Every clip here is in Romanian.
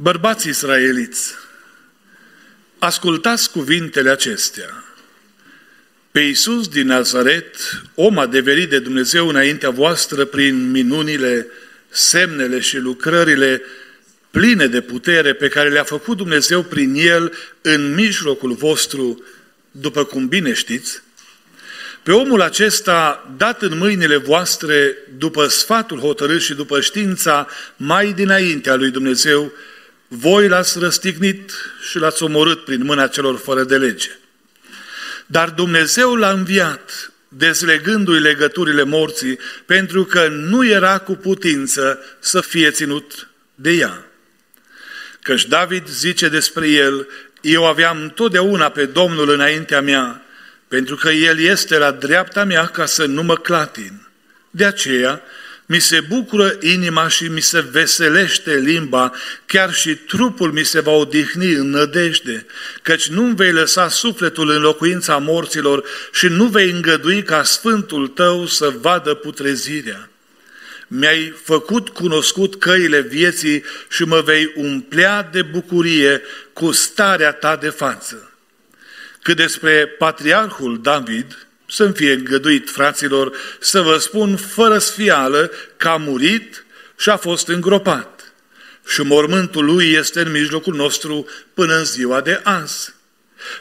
Bărbați israeliți, ascultați cuvintele acestea. Pe Iisus din Nazaret, om adeverit de Dumnezeu înaintea voastră prin minunile, semnele și lucrările pline de putere pe care le-a făcut Dumnezeu prin El în mijlocul vostru, după cum bine știți, pe omul acesta, dat în mâinile voastre, după sfatul hotărât și după știința mai dinaintea lui Dumnezeu, voi l-ați răstignit și l-ați omorât prin mâna celor fără de lege. Dar Dumnezeu l-a înviat, dezlegându-i legăturile morții, pentru că nu era cu putință să fie ținut de ea. Căci David zice despre el, eu aveam totdeauna pe Domnul înaintea mea, pentru că El este la dreapta mea ca să nu mă clatin. De aceea, mi se bucură inima și mi se veselește limba, chiar și trupul mi se va odihni în nădejde, căci nu vei lăsa sufletul în locuința morților și nu vei îngădui ca Sfântul tău să vadă putrezirea. Mi-ai făcut cunoscut căile vieții și mă vei umplea de bucurie cu starea ta de față. Cât despre patriarhul David, să-mi fie îngăduit, fraților, să vă spun fără sfială că a murit și a fost îngropat. Și mormântul lui este în mijlocul nostru până în ziua de azi.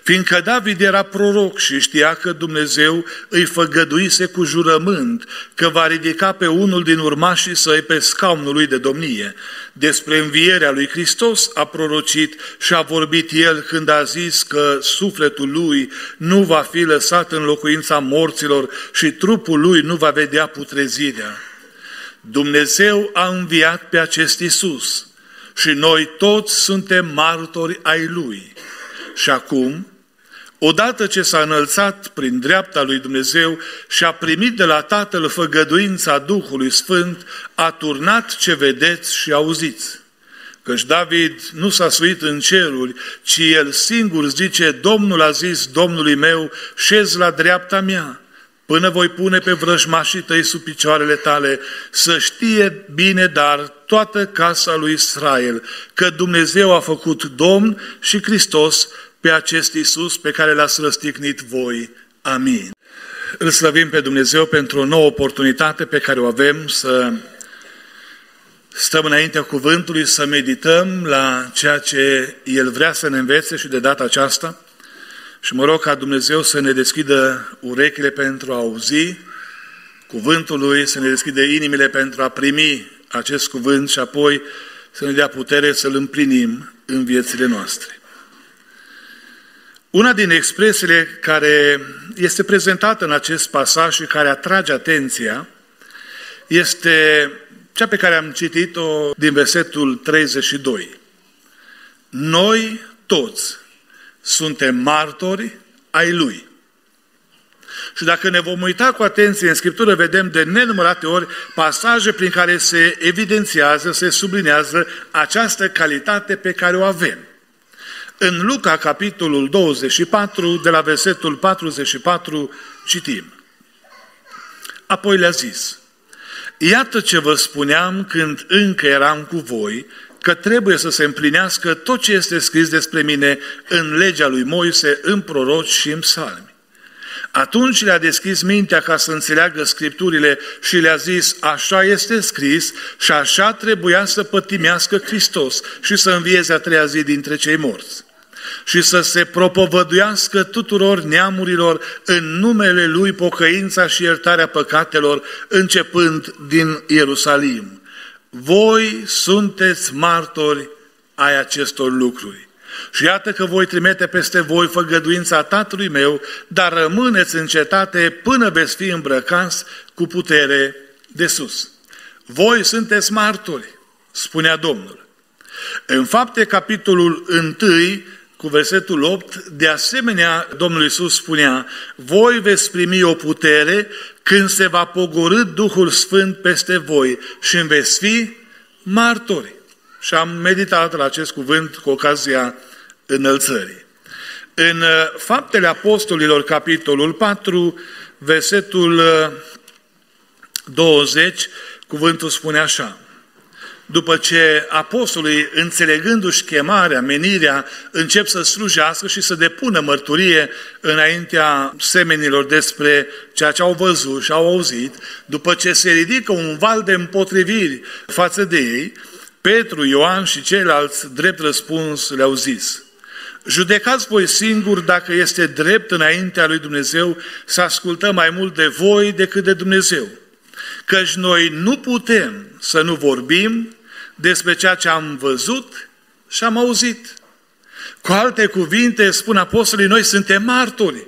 Fiindcă David era proroc și știa că Dumnezeu îi făgăduise cu jurământ că va ridica pe unul din urmașii săi pe scaunul lui de domnie. Despre învierea lui Hristos a prorocit și a vorbit el când a zis că sufletul lui nu va fi lăsat în locuința morților și trupul lui nu va vedea putrezirea. Dumnezeu a înviat pe acest Isus și noi toți suntem martori ai lui. Și acum, odată ce s-a înălțat prin dreapta lui Dumnezeu și a primit de la Tatăl făgăduința Duhului Sfânt, a turnat ce vedeți și auziți. Căci David nu s-a suit în ceruri, ci el singur zice, Domnul a zis Domnului meu, șez la dreapta mea, până voi pune pe vrăjmașii tăi sub picioarele tale, să știe bine, dar toată casa lui Israel, că Dumnezeu a făcut Domn și Hristos pe acest Isus pe care l-ați răstignit voi. Amin. Îl slăvim pe Dumnezeu pentru o nouă oportunitate pe care o avem să stăm înaintea cuvântului, să medităm la ceea ce El vrea să ne învețe și de data aceasta. Și mă rog ca Dumnezeu să ne deschidă urechile pentru a auzi cuvântul Lui, să ne deschidă inimile pentru a primi acest cuvânt și apoi să ne dea putere să-L împlinim în viețile noastre. Una din expresiile care este prezentată în acest pasaj și care atrage atenția este cea pe care am citit-o din versetul 32. Noi toți suntem martori ai Lui. Și dacă ne vom uita cu atenție în Scriptură, vedem de nenumărate ori pasaje prin care se evidențiază, se sublinează această calitate pe care o avem. În Luca, capitolul 24, de la versetul 44, citim. Apoi le-a zis, Iată ce vă spuneam când încă eram cu voi, că trebuie să se împlinească tot ce este scris despre mine în legea lui Moise, în proroci și în psalmi. Atunci le-a deschis mintea ca să înțeleagă Scripturile și le-a zis, așa este scris și așa trebuia să pătimească Hristos și să învieze a treia zi dintre cei morți și să se propovăduiască tuturor neamurilor în numele Lui pocăința și iertarea păcatelor, începând din Ierusalim. Voi sunteți martori ai acestor lucruri. Și iată că voi trimite peste voi făgăduința Tatălui meu, dar rămâneți în cetate până veți fi îmbrăcați cu putere de sus. Voi sunteți martori, spunea Domnul. În fapte, capitolul 1, cu versetul 8, de asemenea, Domnul Iisus spunea, voi veți primi o putere când se va pogorâ Duhul Sfânt peste voi și îmi veți fi martori. Și am meditat la acest cuvânt cu ocazia înălțării. În uh, Faptele Apostolilor, capitolul 4, versetul 20, uh, cuvântul spune așa. După ce apostolii, înțelegându-și chemarea, menirea, încep să slujească și să depună mărturie înaintea semenilor despre ceea ce au văzut și au auzit, după ce se ridică un val de împotriviri față de ei, Petru, Ioan și ceilalți, drept răspuns, le-au zis, Judecați voi singuri dacă este drept înaintea lui Dumnezeu să ascultăm mai mult de voi decât de Dumnezeu. Căci noi nu putem să nu vorbim despre ceea ce am văzut și am auzit. Cu alte cuvinte, spun apostolii, noi suntem martori.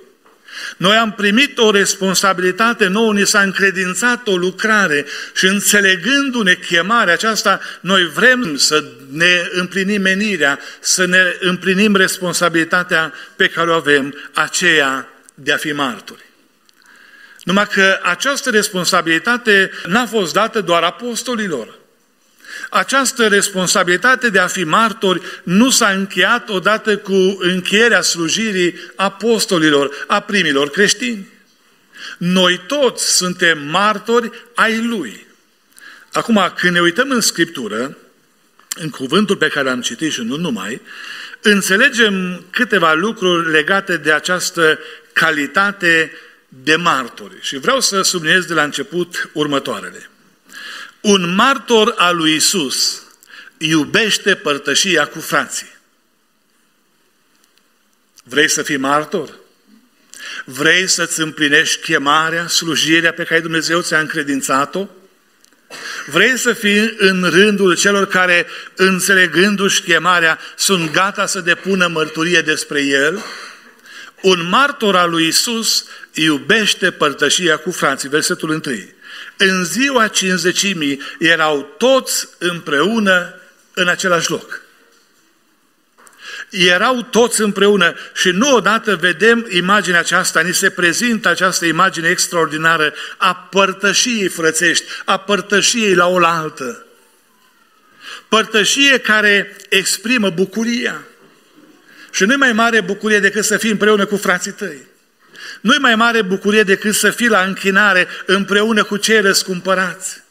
Noi am primit o responsabilitate nouă, ni s-a încredințat o lucrare și înțelegându-ne chemarea aceasta, noi vrem să ne împlinim menirea, să ne împlinim responsabilitatea pe care o avem, aceea de a fi martori. Numai că această responsabilitate n-a fost dată doar apostolilor. Această responsabilitate de a fi martori nu s-a încheiat odată cu încheierea slujirii apostolilor, a primilor creștini. Noi toți suntem martori ai Lui. Acum, când ne uităm în Scriptură, în cuvântul pe care l-am citit și nu numai, înțelegem câteva lucruri legate de această calitate de martori. Și vreau să subliniez de la început următoarele. Un martor al lui Isus iubește părtășia cu frații. Vrei să fii martor? Vrei să-ți împlinești chemarea, slujirea pe care Dumnezeu ți-a încredințat-o? Vrei să fii în rândul celor care, înțelegându-și chemarea, sunt gata să depună mărturie despre El? Un martor al lui Isus iubește părtășia cu frații. Versetul 1. În ziua cinzecimii erau toți împreună în același loc. Erau toți împreună și nu odată vedem imaginea aceasta, ni se prezintă această imagine extraordinară a părtășiei frățești, a părtășiei la oaltă. Părtășie care exprimă bucuria. Și nu mai mare bucurie decât să fii împreună cu frații tăi. Nu-i mai mare bucurie decât să fii la închinare împreună cu cei răscumpărați.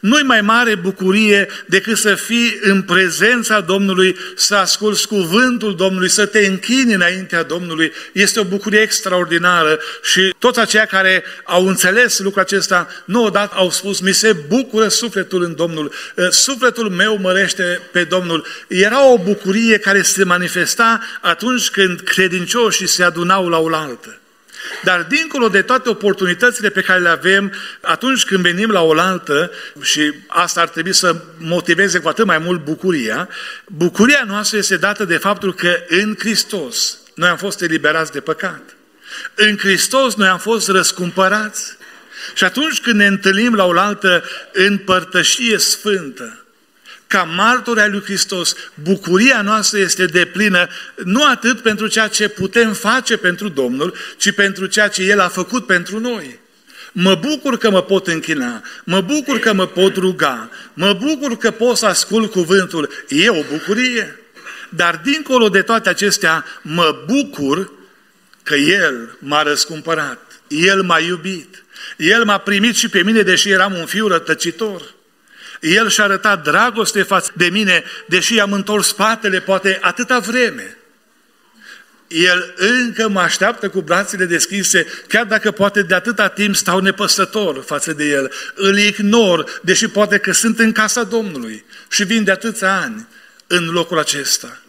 Nu-i mai mare bucurie decât să fii în prezența Domnului, să asculți cuvântul Domnului, să te închini înaintea Domnului. Este o bucurie extraordinară și toți aceia care au înțeles lucrul acesta, nu odată au spus, mi se bucură sufletul în Domnul, sufletul meu mărește pe Domnul. Era o bucurie care se manifesta atunci când credincioșii se adunau la oaltă. Dar dincolo de toate oportunitățile pe care le avem atunci când venim la oaltă, și asta ar trebui să motiveze cu atât mai mult bucuria, bucuria noastră este dată de faptul că în Hristos noi am fost eliberați de păcat. În Hristos noi am fost răscumpărați. Și atunci când ne întâlnim la oaltă în părtășie sfântă, ca martori ai lui Hristos, bucuria noastră este deplină nu atât pentru ceea ce putem face pentru Domnul, ci pentru ceea ce El a făcut pentru noi. Mă bucur că mă pot închina, mă bucur că mă pot ruga, mă bucur că pot să ascult cuvântul. E o bucurie. Dar dincolo de toate acestea, mă bucur că El m-a răscumpărat, El m-a iubit, El m-a primit și pe mine, deși eram un fiu rătăcitor. El și-a arătat dragoste față de mine, deși i-am întors spatele poate atâta vreme. El încă mă așteaptă cu brațele deschise, chiar dacă poate de atâta timp stau nepăsător față de El. Îl ignor, deși poate că sunt în casa Domnului și vin de atâția ani în locul acesta.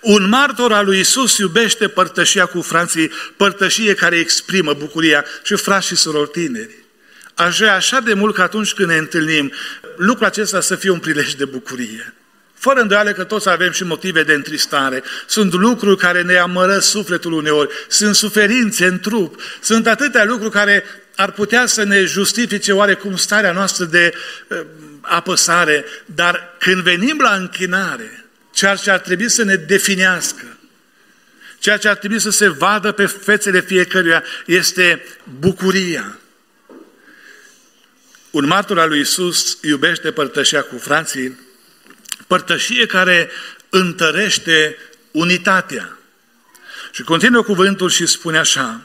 Un martor al lui Isus iubește părtășia cu frații, părtășie care exprimă bucuria și frați și surori tineri. Aș vrea așa de mult că atunci când ne întâlnim, lucrul acesta să fie un prilej de bucurie. Fără îndoială că toți avem și motive de întristare. Sunt lucruri care ne amără sufletul uneori, sunt suferințe în trup, sunt atâtea lucruri care ar putea să ne justifice oarecum starea noastră de uh, apăsare, dar când venim la închinare, ceea ce ar trebui să ne definească, ceea ce ar trebui să se vadă pe fețele fiecăruia este bucuria. Un martor al lui Isus iubește părtășia cu frații, părtășie care întărește unitatea. Și continuă cuvântul și spune așa,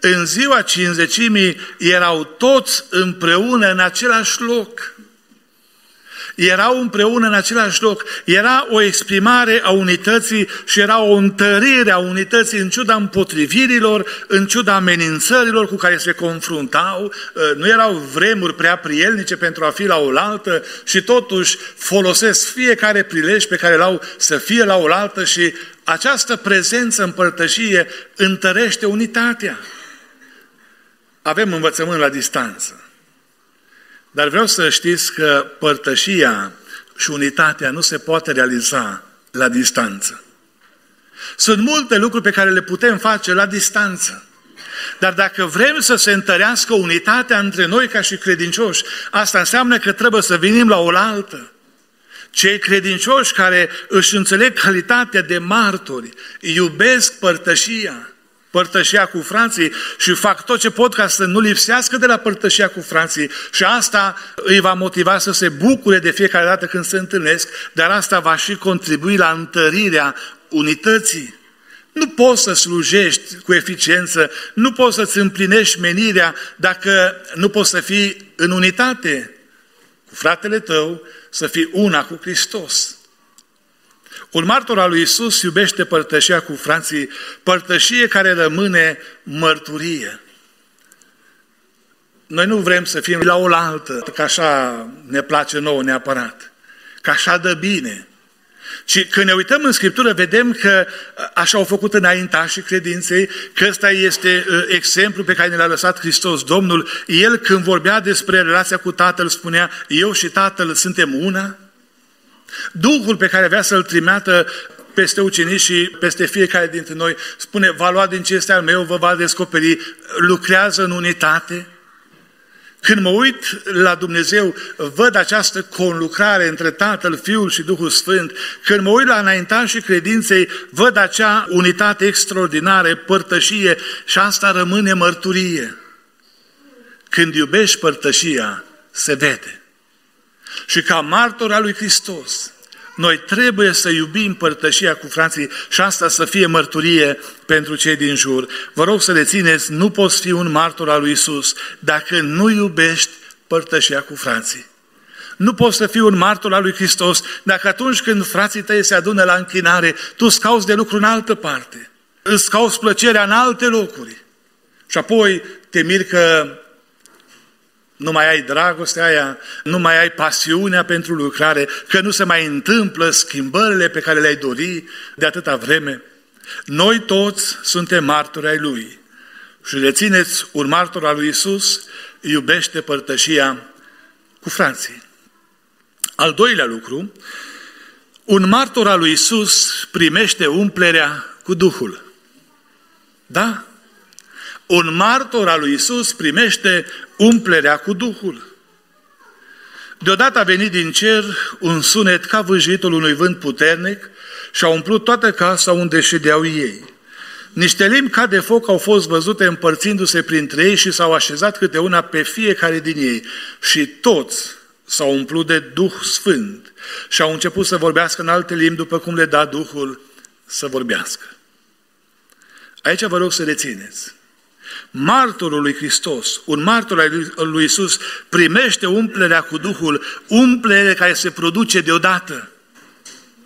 în ziua cinzecimii erau toți împreună în același loc. Erau împreună în același loc. Era o exprimare a unității și era o întărire a unității în ciuda împotrivirilor, în ciuda amenințărilor cu care se confruntau. Uh, nu erau vremuri prea prielnice pentru a fi la oaltă și totuși folosesc fiecare prilej pe care l-au să fie la oaltă și această prezență în părtășie întărește unitatea. Avem învățământ la distanță. Dar vreau să știți că părtășia și unitatea nu se poate realiza la distanță. Sunt multe lucruri pe care le putem face la distanță. Dar dacă vrem să se întărească unitatea între noi ca și credincioși, asta înseamnă că trebuie să venim la oaltă. Cei credincioși care își înțeleg calitatea de martori, iubesc părtășia, părtășia cu frații și fac tot ce pot ca să nu lipsească de la părtășia cu frații și asta îi va motiva să se bucure de fiecare dată când se întâlnesc, dar asta va și contribui la întărirea unității. Nu poți să slujești cu eficiență, nu poți să-ți împlinești menirea dacă nu poți să fii în unitate cu fratele tău, să fii una cu Hristos. Un martor al lui Isus iubește părtășia cu frații, părtășie care rămâne mărturie. Noi nu vrem să fim la oaltă, că așa ne place nouă neapărat, că așa dă bine. Și când ne uităm în Scriptură, vedem că așa au făcut înaintașii credinței, că ăsta este exemplu pe care ne l-a lăsat Hristos Domnul. El când vorbea despre relația cu Tatăl, spunea, eu și Tatăl suntem una. Duhul pe care avea să-l trimeată peste ucenici și peste fiecare dintre noi, spune, va lua din ce este al meu, vă va descoperi, lucrează în unitate. Când mă uit la Dumnezeu, văd această conlucrare între Tatăl, Fiul și Duhul Sfânt. Când mă uit la și credinței, văd acea unitate extraordinară, părtășie și asta rămâne mărturie. Când iubești părtășia, se vede. Și ca martor al lui Hristos, noi trebuie să iubim părtășia cu frații și asta să fie mărturie pentru cei din jur. Vă rog să rețineți, nu poți fi un martor al lui Isus dacă nu iubești părtășia cu frații. Nu poți să fii un martor al lui Hristos dacă atunci când frații tăi se adună la închinare, tu scauți de lucru în altă parte. Îți cauți plăcerea în alte locuri. Și apoi te miri că nu mai ai dragostea aia, nu mai ai pasiunea pentru lucrare, că nu se mai întâmplă schimbările pe care le-ai dori de atâta vreme. Noi toți suntem martori ai Lui. Și rețineți, un martor al lui Isus iubește părtășia cu frații. Al doilea lucru, un martor al lui Isus primește umplerea cu Duhul. Da? Un martor al lui Isus primește umplerea cu Duhul. Deodată a venit din cer un sunet ca vâjitul unui vânt puternic și a umplut toată casa unde ședeau ei. Niște limbi ca de foc au fost văzute împărțindu-se printre ei și s-au așezat câte una pe fiecare din ei. Și toți s-au umplut de Duh Sfânt și au început să vorbească în alte limbi după cum le da Duhul să vorbească. Aici vă rog să rețineți martorul lui Hristos, un martor al lui Isus, primește umplerea cu Duhul, umplere care se produce deodată.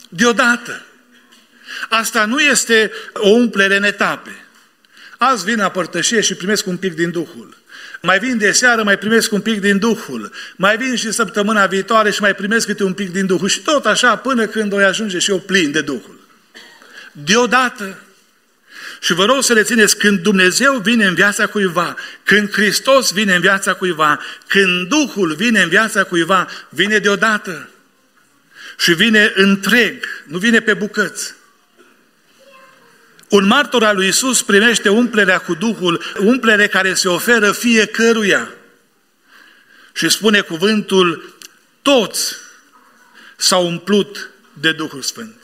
Deodată. Asta nu este o umplere în etape. Azi vin la părtășie și primesc un pic din Duhul. Mai vin de seară, mai primesc un pic din Duhul. Mai vin și săptămâna viitoare și mai primesc câte un pic din Duhul. Și tot așa până când o ajunge și eu plin de Duhul. Deodată. Și vă rog să rețineți, când Dumnezeu vine în viața cuiva, când Hristos vine în viața cuiva, când Duhul vine în viața cuiva, vine deodată. Și vine întreg, nu vine pe bucăți. Un martor al lui Isus primește umplerea cu Duhul, umplere care se oferă fiecăruia. Și spune cuvântul, toți s-au umplut de Duhul Sfânt.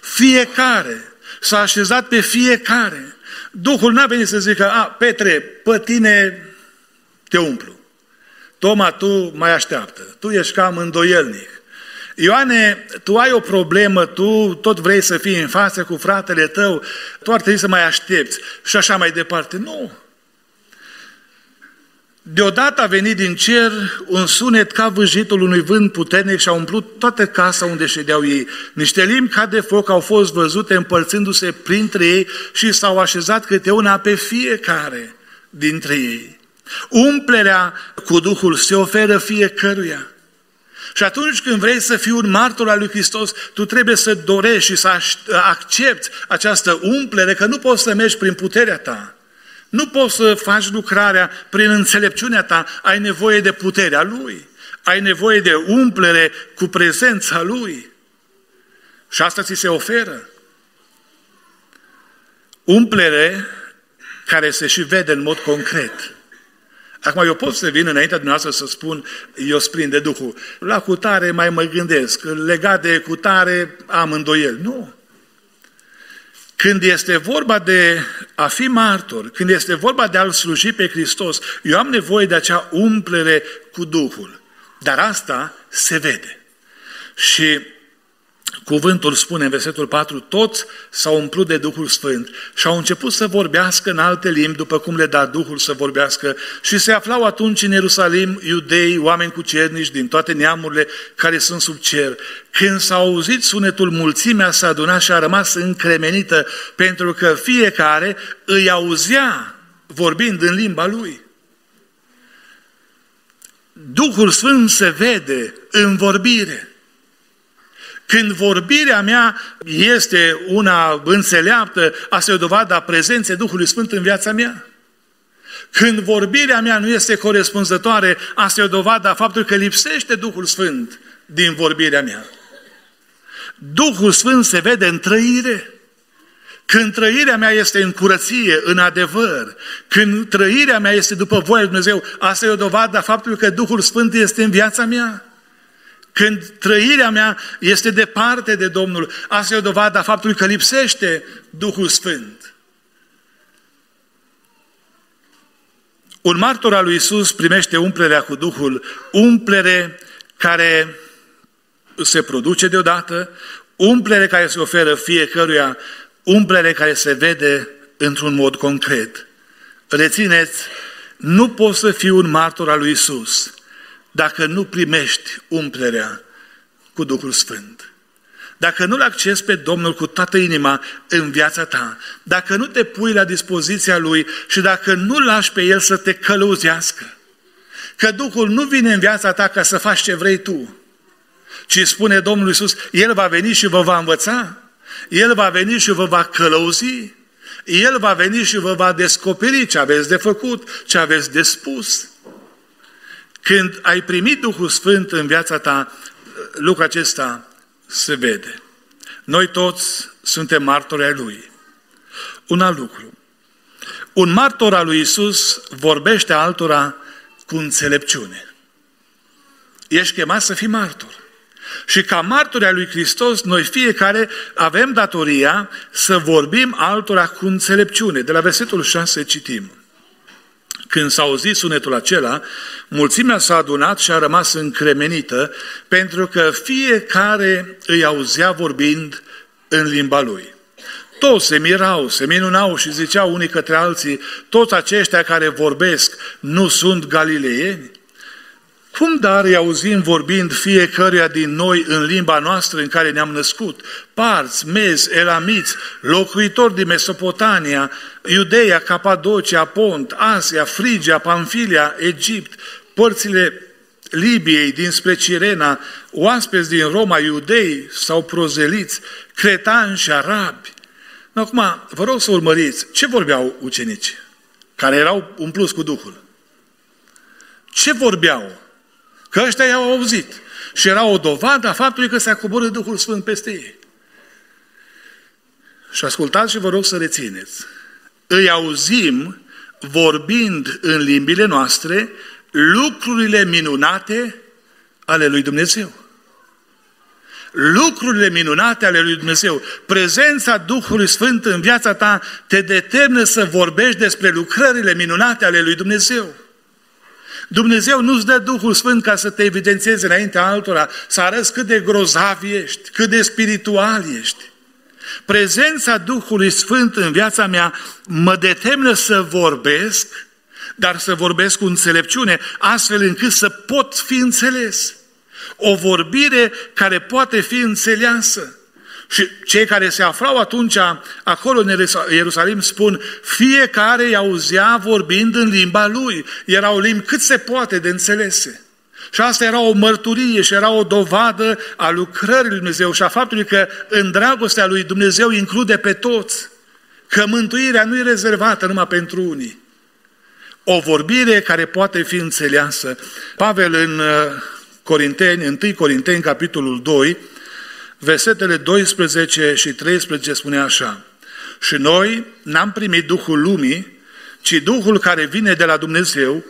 Fiecare s-a așezat pe fiecare. Duhul n-a venit să zică, a, Petre, pe tine te umplu. Toma, tu mai așteaptă. Tu ești cam îndoielnic. Ioane, tu ai o problemă, tu tot vrei să fii în față cu fratele tău, tu ar trebui să mai aștepți și așa mai departe. Nu. Deodată a venit din cer un sunet ca vâjitul unui vânt puternic și a umplut toată casa unde ședeau ei. Niște limbi ca de foc au fost văzute împărțându-se printre ei și s-au așezat câte una pe fiecare dintre ei. Umplerea cu Duhul se oferă fiecăruia. Și atunci când vrei să fii un martor al lui Hristos, tu trebuie să dorești și să accepti această umplere, că nu poți să mergi prin puterea ta. Nu poți să faci lucrarea prin înțelepciunea ta, ai nevoie de puterea Lui. Ai nevoie de umplere cu prezența Lui. Și asta ți se oferă. Umplere care se și vede în mod concret. Acum eu pot să vin înaintea dumneavoastră să spun, eu sprind de Duhul. La cutare mai mă gândesc, legat de cutare am îndoiel. Nu. Când este vorba de a fi martor, când este vorba de a-L sluji pe Hristos, eu am nevoie de acea umplere cu Duhul. Dar asta se vede. Și Cuvântul spune în versetul 4, toți s-au umplut de Duhul Sfânt și au început să vorbească în alte limbi, după cum le da Duhul să vorbească, și se aflau atunci în Ierusalim iudei, oameni cu cernici din toate neamurile care sunt sub cer. Când s-a auzit sunetul, mulțimea s-a adunat și a rămas încremenită, pentru că fiecare îi auzea vorbind în limba lui. Duhul Sfânt se vede în vorbire. Când vorbirea mea este una înțeleaptă, asta e o dovadă a prezenței Duhului Sfânt în viața mea. Când vorbirea mea nu este corespunzătoare, asta e o dovadă a faptului că lipsește Duhul Sfânt din vorbirea mea. Duhul Sfânt se vede în trăire. Când trăirea mea este în curăție, în adevăr, când trăirea mea este după voia lui Dumnezeu, asta e o dovadă a faptului că Duhul Sfânt este în viața mea. Când trăirea mea este departe de Domnul, asta e o dovadă a faptului că lipsește Duhul Sfânt. Un martor al lui Isus primește umplerea cu Duhul, umplere care se produce deodată, umplere care se oferă fiecăruia, umplere care se vede într-un mod concret. Rețineți, nu poți să fii un martor al lui Isus dacă nu primești umplerea cu Duhul Sfânt. Dacă nu-L accesi pe Domnul cu toată inima în viața ta, dacă nu te pui la dispoziția Lui și dacă nu lași pe El să te călăuzească, că Duhul nu vine în viața ta ca să faci ce vrei tu, ci spune Domnul Iisus, El va veni și vă va învăța, El va veni și vă va călăuzi, El va veni și vă va descoperi ce aveți de făcut, ce aveți de spus. Când ai primit Duhul Sfânt în viața ta, lucrul acesta se vede. Noi toți suntem martori ai Lui. Un alt lucru. Un martor al lui Isus vorbește altora cu înțelepciune. Ești chemat să fii martor. Și ca martori ai lui Hristos, noi fiecare avem datoria să vorbim altora cu înțelepciune. De la versetul 6 citim. Când s-a auzit sunetul acela, mulțimea s-a adunat și a rămas încremenită, pentru că fiecare îi auzea vorbind în limba lui. Toți se mirau, se minunau și ziceau unii către alții, toți aceștia care vorbesc nu sunt galileieni? Cum dar îi auzim vorbind fiecăruia din noi în limba noastră în care ne-am născut? Parți, mezi, elamiți, locuitori din Mesopotamia, Iudeia, Capadocia, Pont, Asia, Frigia, Pamfilia, Egipt, părțile Libiei dinspre Cirena, oaspeți din Roma, iudei sau prozeliți, cretanși și arabi. Acum, vă rog să urmăriți, ce vorbeau ucenici care erau umpluți cu Duhul? Ce vorbeau? Că ăștia i-au auzit. Și era o dovadă a faptului că s-a coborât Duhul Sfânt peste ei. Și ascultați și vă rog să rețineți. Îi auzim vorbind în limbile noastre lucrurile minunate ale lui Dumnezeu. Lucrurile minunate ale lui Dumnezeu, prezența Duhului Sfânt în viața ta te determină să vorbești despre lucrările minunate ale lui Dumnezeu. Dumnezeu nu-ți dă Duhul Sfânt ca să te evidențiezi înaintea altora, să arăți cât de grozav ești, cât de spiritual ești. Prezența Duhului Sfânt în viața mea mă determină să vorbesc dar să vorbesc cu înțelepciune, astfel încât să pot fi înțeles. O vorbire care poate fi înțeleasă. Și cei care se aflau atunci acolo în Ierusalim spun, fiecare îi auzea vorbind în limba lui. Erau limbi cât se poate de înțelese. Și asta era o mărturie și era o dovadă a lucrării lui Dumnezeu și a faptului că în dragostea lui Dumnezeu include pe toți. Că mântuirea nu e rezervată numai pentru unii. O vorbire care poate fi înțeleasă. Pavel în uh, Corinteni, 1 Corinteni, capitolul 2, versetele 12 și 13 spune așa. Și noi n-am primit Duhul lumii, ci Duhul care vine de la Dumnezeu,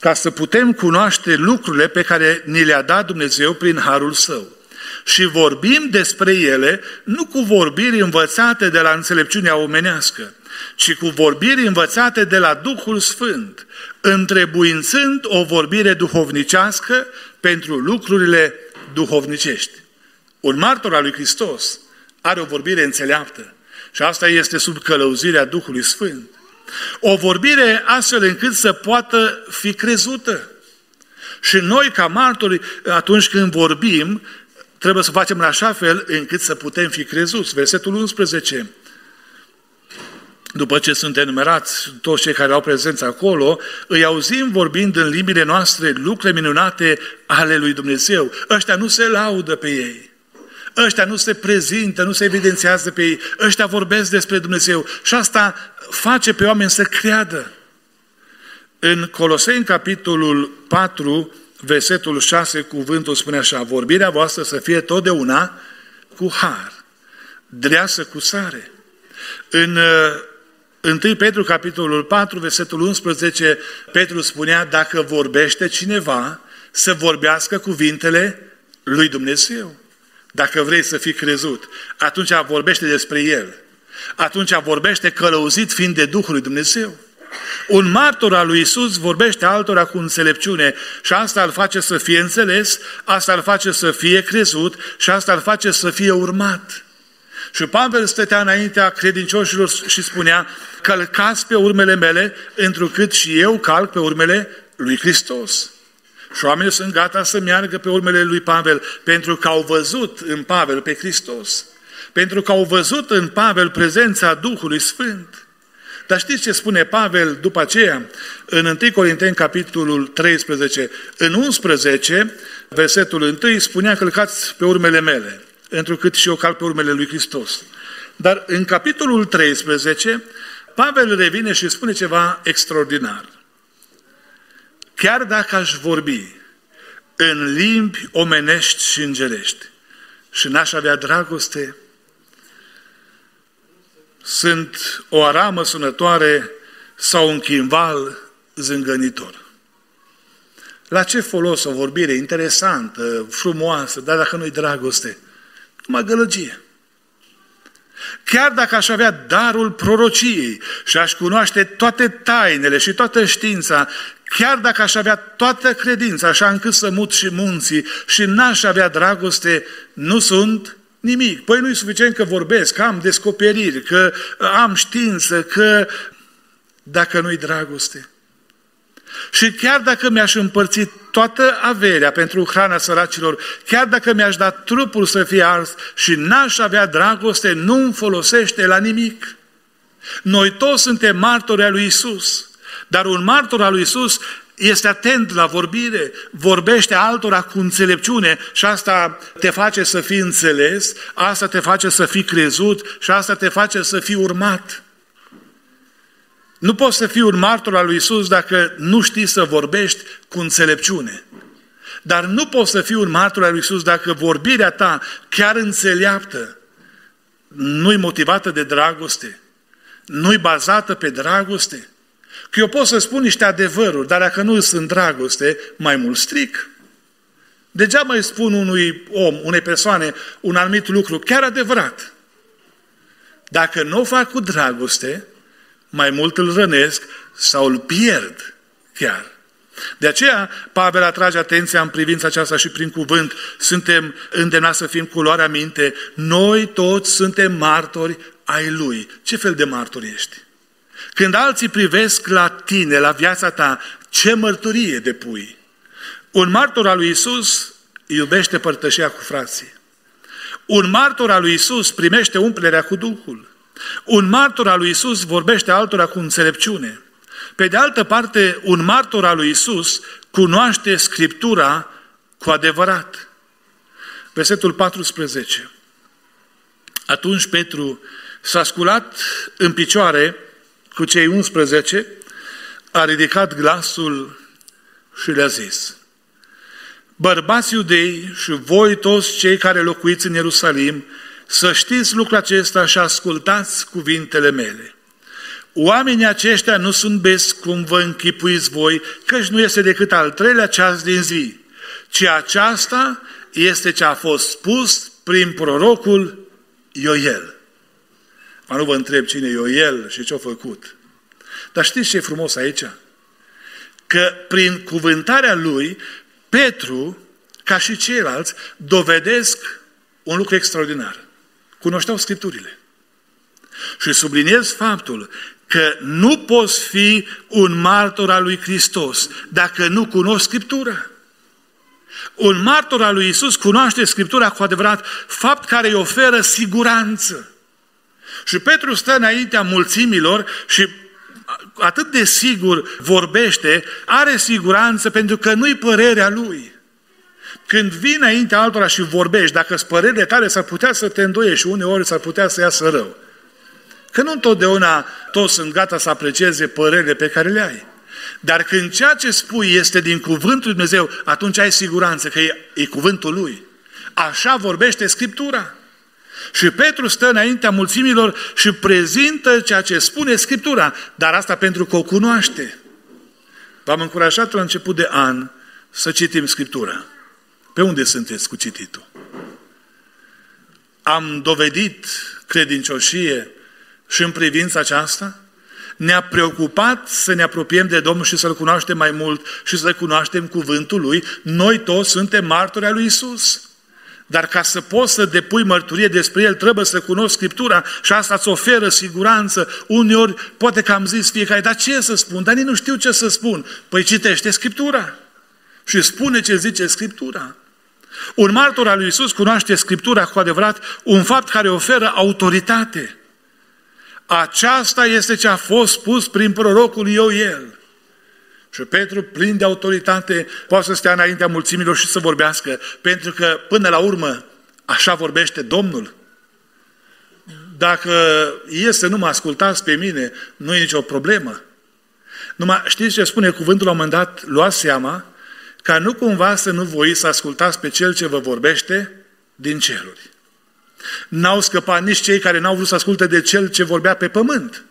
ca să putem cunoaște lucrurile pe care ni le-a dat Dumnezeu prin harul său. Și vorbim despre ele nu cu vorbiri învățate de la înțelepciunea omenească, ci cu vorbiri învățate de la Duhul Sfânt, întrebuințând o vorbire duhovnicească pentru lucrurile duhovnicești. Un martor al lui Hristos are o vorbire înțeleaptă și asta este sub călăuzirea Duhului Sfânt. O vorbire astfel încât să poată fi crezută. Și noi, ca martori, atunci când vorbim, trebuie să facem în așa fel încât să putem fi crezuți. Versetul 11. După ce sunt enumerați toți cei care au prezență acolo, îi auzim vorbind în limbile noastre lucruri minunate ale lui Dumnezeu. Ăștia nu se laudă pe ei. Ăștia nu se prezintă, nu se evidențiază pe ei. Ăștia vorbesc despre Dumnezeu. Și asta face pe oameni să creadă. În Coloseni, capitolul 4, versetul 6, cuvântul spune așa, vorbirea voastră să fie totdeauna cu har, dreasă cu sare. În 1 uh, Petru, capitolul 4, versetul 11, Petru spunea, dacă vorbește cineva, să vorbească cuvintele lui Dumnezeu. Dacă vrei să fii crezut, atunci vorbește despre El. Atunci vorbește călăuzit fiind de Duhul lui Dumnezeu. Un martor al lui Isus vorbește altora cu înțelepciune și asta îl face să fie înțeles, asta îl face să fie crezut și asta îl face să fie urmat. Și Pavel stătea înaintea credincioșilor și spunea, călcați pe urmele mele, întrucât și eu calc pe urmele lui Hristos. Și oamenii sunt gata să meargă pe urmele lui Pavel, pentru că au văzut în Pavel pe Hristos. Pentru că au văzut în Pavel prezența Duhului Sfânt. Dar știți ce spune Pavel după aceea? În 1 Corinteni, capitolul 13, în 11, versetul 1, spunea călcați pe urmele mele, întrucât și eu calc pe urmele lui Hristos. Dar în capitolul 13, Pavel revine și spune ceva extraordinar. Chiar dacă aș vorbi în limbi omenești și îngerești și n-aș avea dragoste, sunt o aramă sunătoare sau un chimval zângănitor. La ce folos o vorbire interesantă, frumoasă, dar dacă nu-i dragoste? Numai gălăgie. Chiar dacă aș avea darul prorociei și aș cunoaște toate tainele și toată știința, chiar dacă aș avea toată credința, așa încât să mut și munții și n-aș avea dragoste, nu sunt nimic. Păi nu e suficient că vorbesc, că am descoperiri, că am știință, că dacă nu-i dragoste. Și chiar dacă mi-aș împărți toată averea pentru hrana săracilor, chiar dacă mi-aș da trupul să fie ars și n-aș avea dragoste, nu îmi folosește la nimic. Noi toți suntem martori al lui Isus. Dar un martor al lui Isus este atent la vorbire, vorbește altora cu înțelepciune și asta te face să fii înțeles, asta te face să fii crezut și asta te face să fii urmat. Nu poți să fii un martor al lui Isus dacă nu știi să vorbești cu înțelepciune. Dar nu poți să fii un martor al lui Isus dacă vorbirea ta, chiar înțeleaptă, nu-i motivată de dragoste, nu-i bazată pe dragoste, Că eu pot să spun niște adevăruri, dar dacă nu sunt dragoste, mai mult stric. Degeaba îi spun unui om, unei persoane, un anumit lucru, chiar adevărat. Dacă nu o fac cu dragoste, mai mult îl rănesc sau îl pierd chiar. De aceea, Pavel atrage atenția în privința aceasta și prin cuvânt suntem îndemnați să fim cu luarea minte. Noi toți suntem martori ai Lui. Ce fel de martori ești? Când alții privesc la tine, la viața ta, ce mărturie depui. Un martor al lui Isus iubește părtășia cu frații. Un martor al lui Isus primește umplerea cu Duhul. Un martor al lui Isus vorbește altora cu înțelepciune. Pe de altă parte, un martor al lui Isus cunoaște Scriptura cu adevărat. Versetul 14. Atunci Petru s-a sculat în picioare cu cei 11, a ridicat glasul și le-a zis, Bărbați iudei și voi toți cei care locuiți în Ierusalim, să știți lucrul acesta și ascultați cuvintele mele. Oamenii aceștia nu sunt bes cum vă închipuiți voi, căci nu este decât al treilea ceas din zi, ci aceasta este ce a fost spus prin prorocul Ioel. Ma nu vă întreb cine e Ioel și ce-a făcut. Dar știți ce e frumos aici? Că prin cuvântarea lui, Petru, ca și ceilalți, dovedesc un lucru extraordinar. Cunoșteau Scripturile. Și subliniez faptul că nu poți fi un martor al lui Hristos dacă nu cunoști Scriptura. Un martor al lui Isus cunoaște Scriptura cu adevărat, fapt care îi oferă siguranță. Și Petru stă înaintea mulțimilor și atât de sigur vorbește, are siguranță pentru că nu-i părerea lui. Când vii înaintea altora și vorbești, dacă sunt părerile tale, s-ar putea să te îndoie și uneori s-ar putea să iasă rău. Că nu întotdeauna toți sunt gata să aprecieze părerile pe care le ai. Dar când ceea ce spui este din cuvântul Lui Dumnezeu, atunci ai siguranță că e, e cuvântul Lui. Așa vorbește Scriptura. Și Petru stă înaintea mulțimilor și prezintă ceea ce spune Scriptura, dar asta pentru că o cunoaște. V-am încurajat la început de an să citim Scriptura. Pe unde sunteți cu cititul? Am dovedit credincioșie și în privința aceasta? Ne-a preocupat să ne apropiem de Domnul și să-L cunoaștem mai mult și să cunoaștem cuvântul Lui. Noi toți suntem martori al lui Isus. Dar ca să poți să depui mărturie despre El, trebuie să cunoști Scriptura și asta îți oferă siguranță. Uneori, poate că am zis fiecare, dar ce să spun? Dar nici nu știu ce să spun. Păi citește Scriptura și spune ce zice Scriptura. Un martor al lui Isus cunoaște Scriptura cu adevărat, un fapt care oferă autoritate. Aceasta este ce a fost spus prin prorocul Ioel. Și Petru, plin de autoritate, poate să stea înaintea mulțimilor și să vorbească, pentru că, până la urmă, așa vorbește Domnul. Dacă e să nu mă ascultați pe mine, nu e nicio problemă. Numai știți ce spune cuvântul la un moment dat? Luați seama ca nu cumva să nu voi să ascultați pe Cel ce vă vorbește din ceruri. N-au scăpat nici cei care n-au vrut să asculte de Cel ce vorbea pe pământ.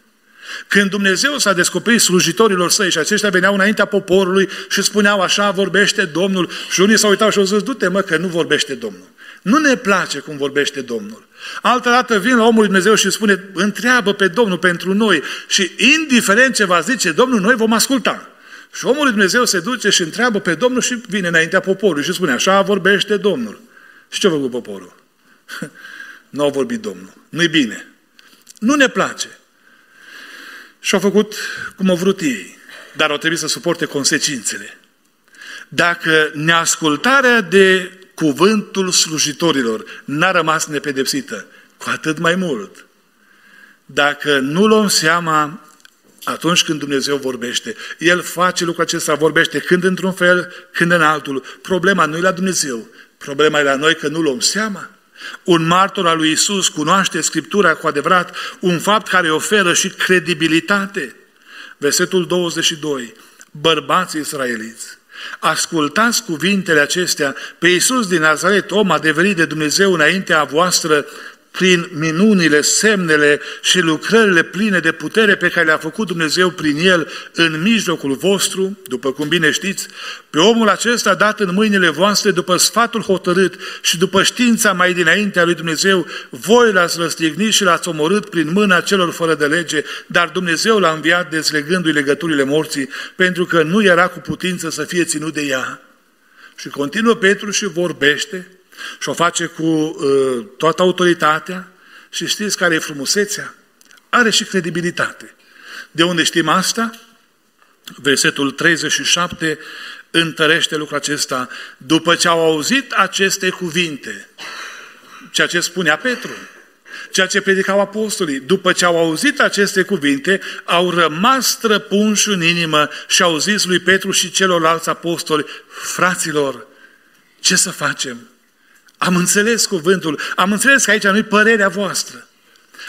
Când Dumnezeu s-a descoperit slujitorilor săi și aceștia veneau înaintea poporului și spuneau așa vorbește Domnul și unii s-au uitat și au zis du-te mă că nu vorbește Domnul. Nu ne place cum vorbește Domnul. Altă dată vin la omul lui Dumnezeu și spune întreabă pe Domnul pentru noi și indiferent ce va zice Domnul, noi vom asculta. Și omul lui Dumnezeu se duce și întreabă pe Domnul și vine înaintea poporului și spune așa vorbește Domnul. Și ce a făcut poporul? nu au vorbit Domnul. Nu-i bine. Nu ne place. Și au făcut cum au vrut ei, dar au trebuit să suporte consecințele. Dacă neascultarea de cuvântul slujitorilor n-a rămas nepedepsită, cu atât mai mult. Dacă nu luăm seama atunci când Dumnezeu vorbește, El face lucrul acesta, vorbește când într-un fel, când în altul. Problema nu e la Dumnezeu, problema e la noi că nu luăm seama. Un martor al lui Isus cunoaște Scriptura cu adevărat, un fapt care oferă și credibilitate. Versetul 22. Bărbați israeliți, ascultați cuvintele acestea pe Iisus din Nazaret, om adeverit de Dumnezeu înaintea voastră, prin minunile, semnele și lucrările pline de putere pe care le-a făcut Dumnezeu prin el în mijlocul vostru, după cum bine știți, pe omul acesta dat în mâinile voastre după sfatul hotărât și după știința mai dinaintea lui Dumnezeu, voi l-ați răstignit și l-ați omorât prin mâna celor fără de lege, dar Dumnezeu l-a înviat dezlegându-i legăturile morții, pentru că nu era cu putință să fie ținut de ea. Și continuă Petru și vorbește, și o face cu uh, toată autoritatea și știți care e frumusețea? Are și credibilitate. De unde știm asta? versetul 37, întărește lucrul acesta. După ce au auzit aceste cuvinte, ceea ce spunea Petru, ceea ce predicau apostolii, după ce au auzit aceste cuvinte, au rămas străpunși în inimă și au zis lui Petru și celorlalți apostoli, fraților, ce să facem? Am înțeles cuvântul, am înțeles că aici nu-i părerea voastră.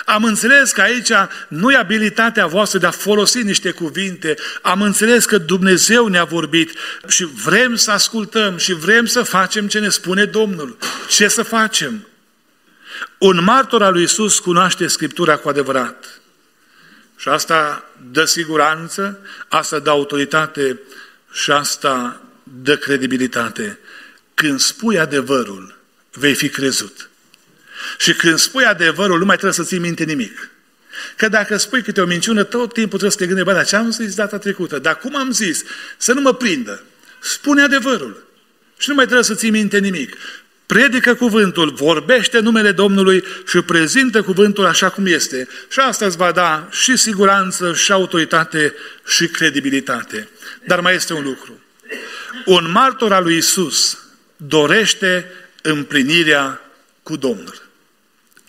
Am înțeles că aici nu e abilitatea voastră de a folosi niște cuvinte. Am înțeles că Dumnezeu ne-a vorbit și vrem să ascultăm și vrem să facem ce ne spune Domnul. Ce să facem? Un martor al lui Isus cunoaște Scriptura cu adevărat. Și asta dă siguranță, asta dă autoritate și asta dă credibilitate. Când spui adevărul, vei fi crezut. Și când spui adevărul, nu mai trebuie să ții minte nimic. Că dacă spui câte o minciună, tot timpul trebuie să te gândești, bă, dar ce am zis data trecută? Dar cum am zis? Să nu mă prindă. Spune adevărul. Și nu mai trebuie să ții minte nimic. Predică cuvântul, vorbește numele Domnului și prezintă cuvântul așa cum este. Și asta îți va da și siguranță, și autoritate, și credibilitate. Dar mai este un lucru. Un martor al lui Isus dorește împlinirea cu Domnul.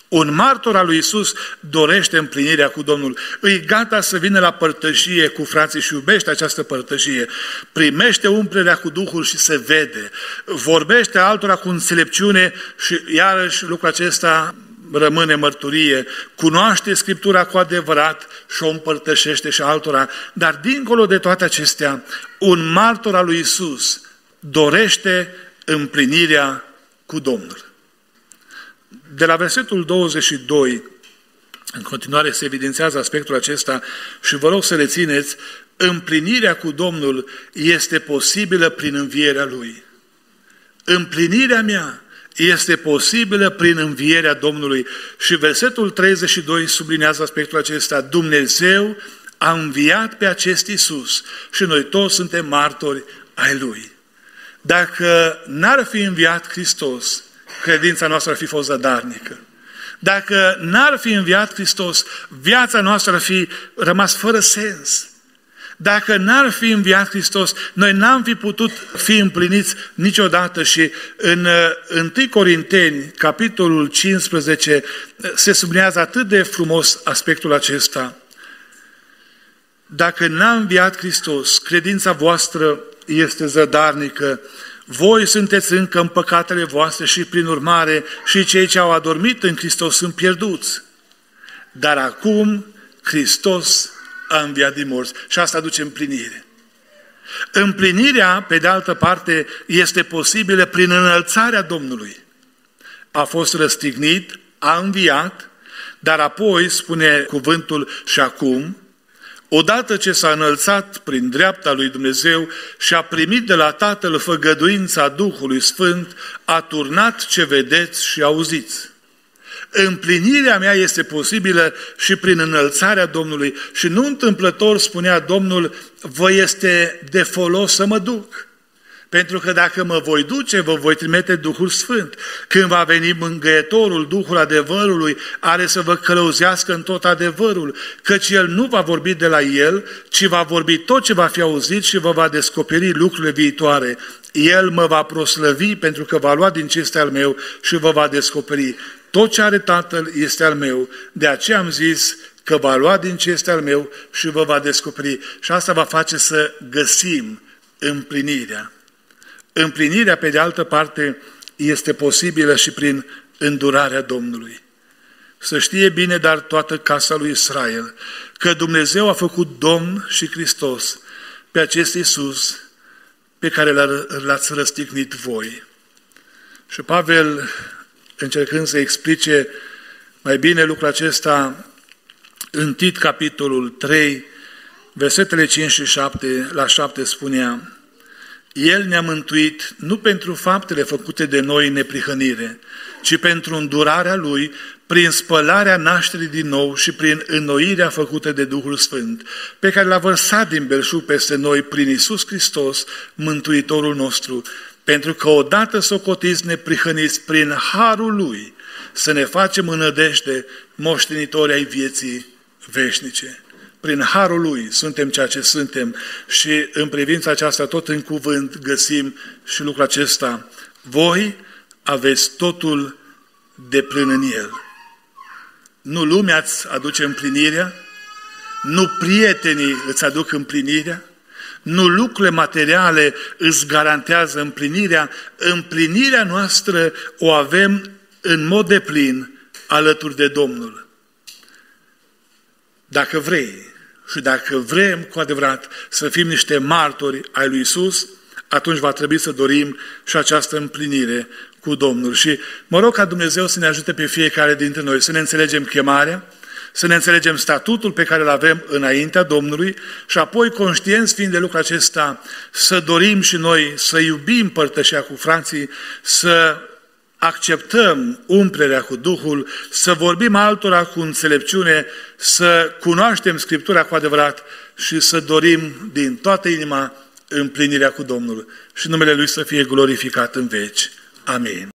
Un martor al lui Isus dorește împlinirea cu Domnul. Îi gata să vină la părtășie cu frații și iubește această părtășie. Primește umplerea cu Duhul și se vede. Vorbește altora cu înțelepciune și iarăși lucrul acesta rămâne mărturie. Cunoaște Scriptura cu adevărat și o împărtășește și altora. Dar dincolo de toate acestea, un martor al lui Isus dorește împlinirea cu Domnul. De la versetul 22, în continuare se evidențiază aspectul acesta și vă rog să rețineți, împlinirea cu Domnul este posibilă prin învierea Lui. Împlinirea mea este posibilă prin învierea Domnului. Și versetul 32 sublinează aspectul acesta. Dumnezeu a înviat pe acest Isus și noi toți suntem martori ai Lui. Dacă n-ar fi înviat Hristos, credința noastră ar fi fost zadarnică. Dacă n-ar fi înviat Hristos, viața noastră ar fi rămas fără sens. Dacă n-ar fi înviat Hristos, noi n-am fi putut fi împliniți niciodată și în 1 Corinteni, capitolul 15, se sublinează atât de frumos aspectul acesta. Dacă n-a înviat Hristos, credința voastră este zădarnică, voi sunteți încă în păcatele voastre și prin urmare și cei ce au adormit în Hristos sunt pierduți. Dar acum Hristos a înviat din morți și asta aduce împlinire. Împlinirea, pe de altă parte, este posibilă prin înălțarea Domnului. A fost răstignit, a înviat, dar apoi, spune cuvântul și acum, Odată ce s-a înălțat prin dreapta lui Dumnezeu și a primit de la Tatăl făgăduința Duhului Sfânt, a turnat ce vedeți și auziți. Împlinirea mea este posibilă și prin înălțarea Domnului. Și nu întâmplător spunea Domnul, vă este de folos să mă duc. Pentru că dacă mă voi duce, vă voi trimite Duhul Sfânt. Când va veni mângâietorul, Duhul adevărului, are să vă călăuzească în tot adevărul, căci El nu va vorbi de la El, ci va vorbi tot ce va fi auzit și vă va descoperi lucrurile viitoare. El mă va proslăvi pentru că va lua din ce este al meu și vă va descoperi. Tot ce are Tatăl este al meu. De aceea am zis că va lua din ce este al meu și vă va descoperi. Și asta va face să găsim împlinirea. Împlinirea, pe de altă parte, este posibilă și prin îndurarea Domnului. Să știe bine, dar toată casa lui Israel, că Dumnezeu a făcut Domn și Hristos pe acest Iisus pe care l-ați răstignit voi. Și Pavel, încercând să explice mai bine lucrul acesta, în Tit, capitolul 3, versetele 5 și 7, la 7 spunea, el ne-a mântuit nu pentru faptele făcute de noi în neprihănire, ci pentru îndurarea Lui, prin spălarea nașterii din nou și prin înnoirea făcută de Duhul Sfânt, pe care l-a vărsat din belșug peste noi prin Isus Hristos, Mântuitorul nostru, pentru că odată socotiți neprihăniți prin harul Lui, să ne facem în nădejde moștenitori ai vieții veșnice. Prin harul lui suntem ceea ce suntem și în privința aceasta tot în cuvânt găsim și lucrul acesta. Voi aveți totul de plin în el. Nu lumea îți aduce împlinirea, nu prietenii îți aduc împlinirea, nu lucrurile materiale îți garantează împlinirea, împlinirea noastră o avem în mod de plin alături de Domnul. Dacă vrei și dacă vrem cu adevărat să fim niște martori ai lui Isus, atunci va trebui să dorim și această împlinire cu Domnul. Și mă rog ca Dumnezeu să ne ajute pe fiecare dintre noi să ne înțelegem chemarea, să ne înțelegem statutul pe care îl avem înaintea Domnului și apoi, conștienți fiind de lucrul acesta, să dorim și noi să iubim părtășia cu frații, să acceptăm umplerea cu Duhul, să vorbim altora cu înțelepciune, să cunoaștem Scriptura cu adevărat și să dorim din toată inima împlinirea cu Domnul. Și numele Lui să fie glorificat în veci. Amin.